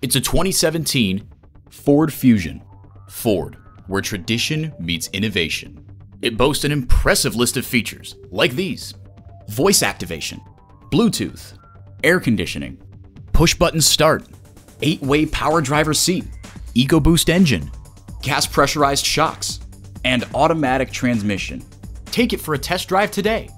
It's a 2017 Ford Fusion. Ford, where tradition meets innovation. It boasts an impressive list of features, like these voice activation, Bluetooth, air conditioning, push button start, 8 way power driver seat, EcoBoost engine, gas pressurized shocks, and automatic transmission. Take it for a test drive today.